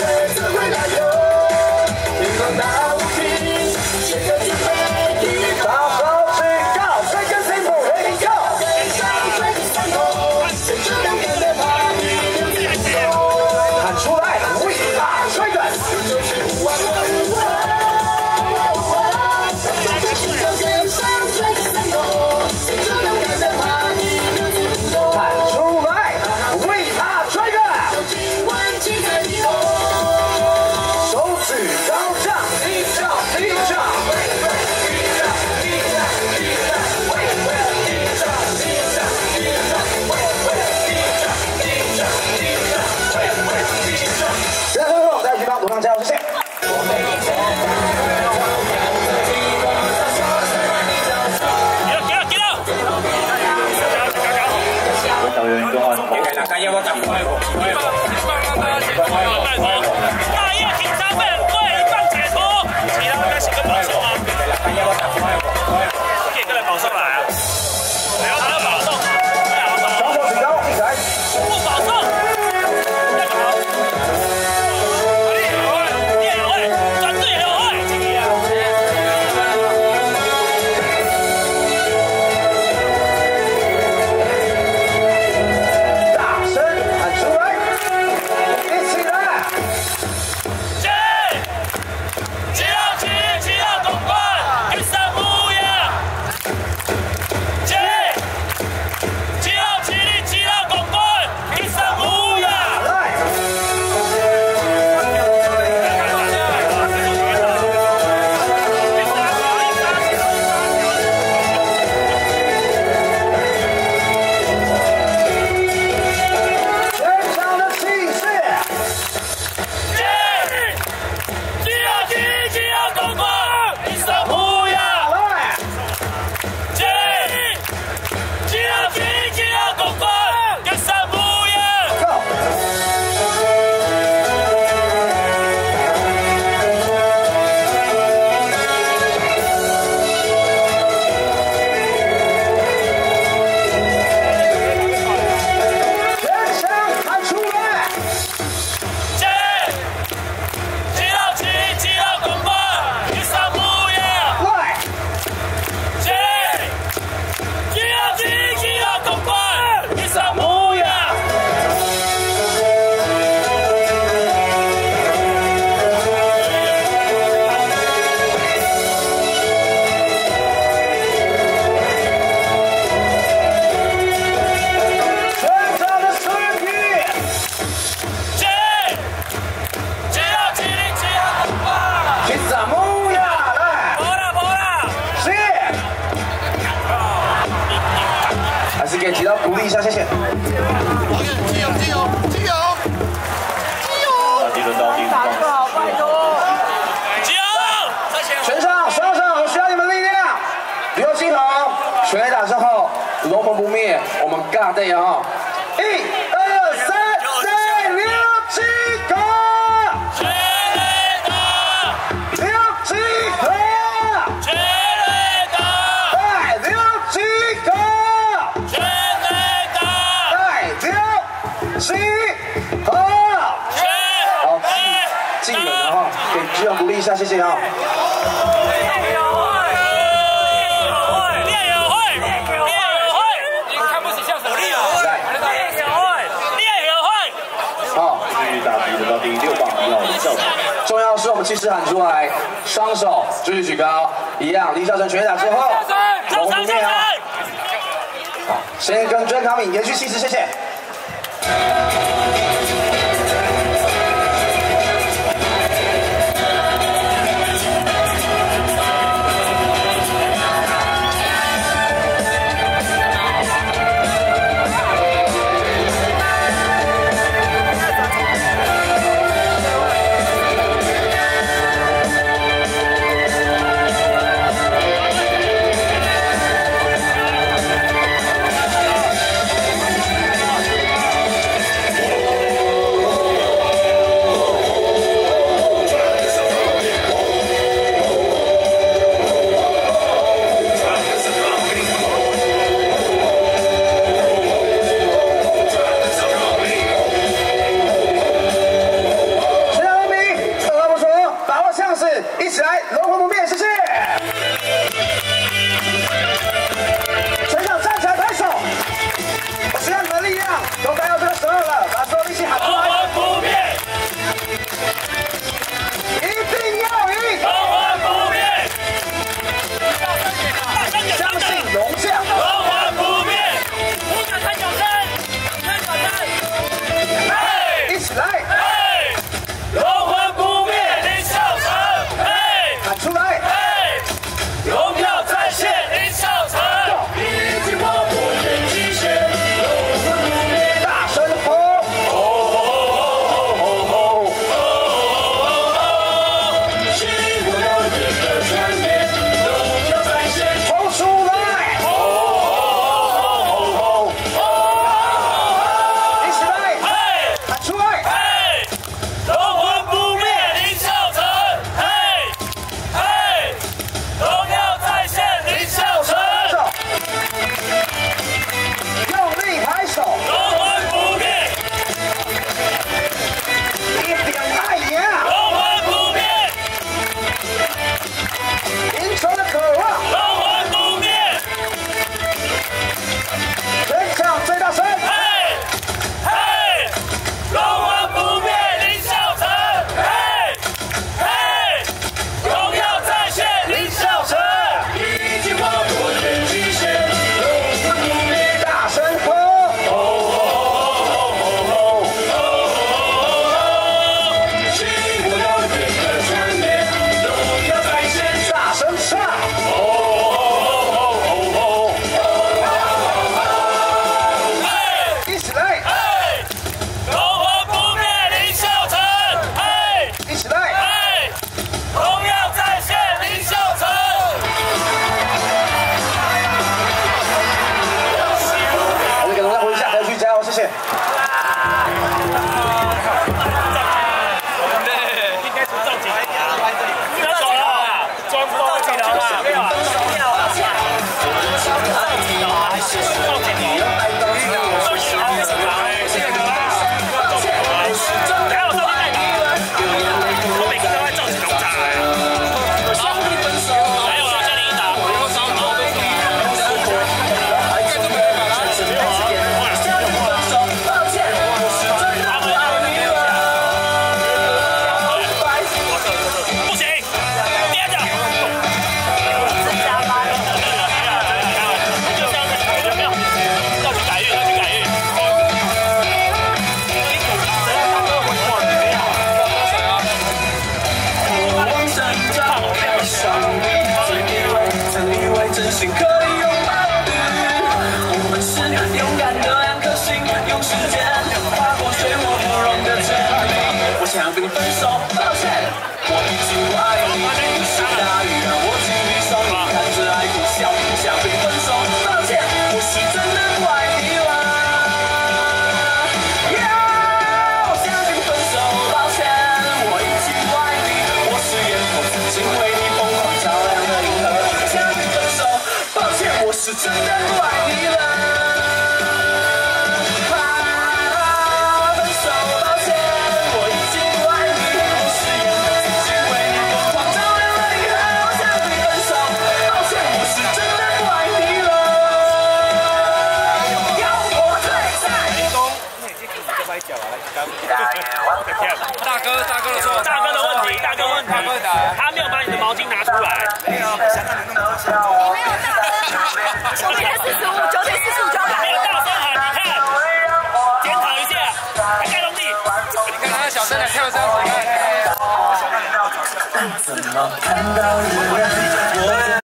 Hallelujah. 大烟我展快不快一大爷解脱拜托大解脱其他应该个保送吗一下，谢谢。加油！加油！加油！加油！全场双手，我需要你们力量。刘金红，全打之后，龙魂不灭，我们尬队啊！一好，进进人了哈，给局长鼓励一下，谢谢啊。烈友会，烈友会，烈友会，你看不起像什么烈友会？烈友会，烈友会。好，继续打击得到第六棒，李孝成。重要的是我们气势喊出来，双手继续举高，一样。李孝成全打之后，上场上龙不灭啊！好！先跟追卡敏延续气势，谢谢。真的不爱你了。 아, 반가운 노래